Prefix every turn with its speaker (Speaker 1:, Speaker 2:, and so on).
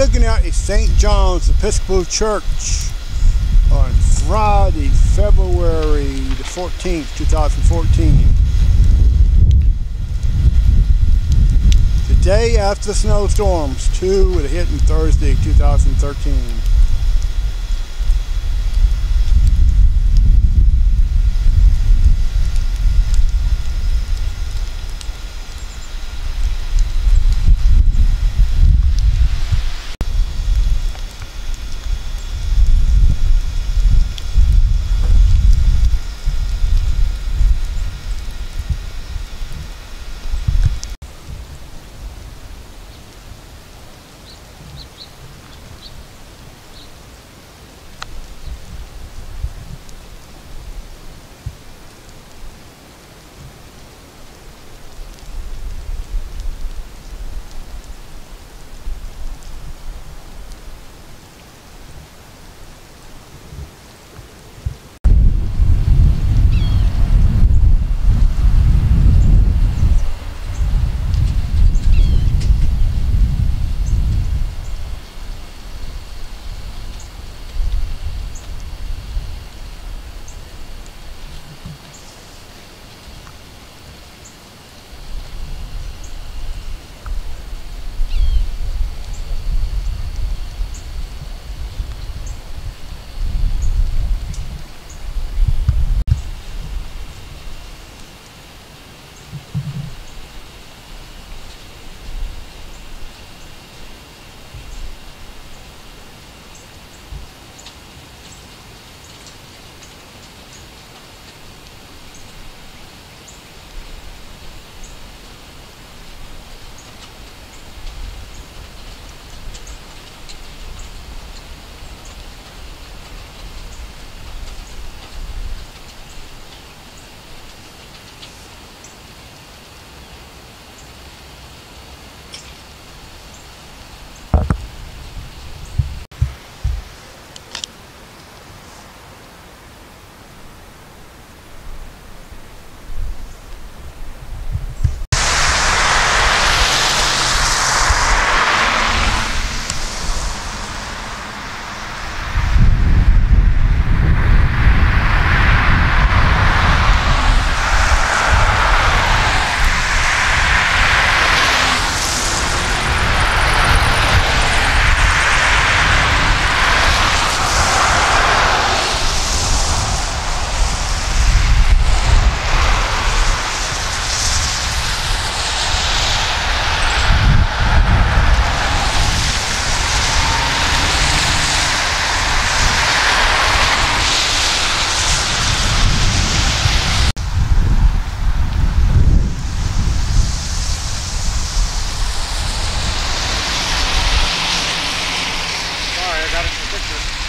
Speaker 1: looking at is St. John's Episcopal Church on Friday, February the 14th, 2014. The day after the snowstorms, two with a hit in Thursday, 2013. picture.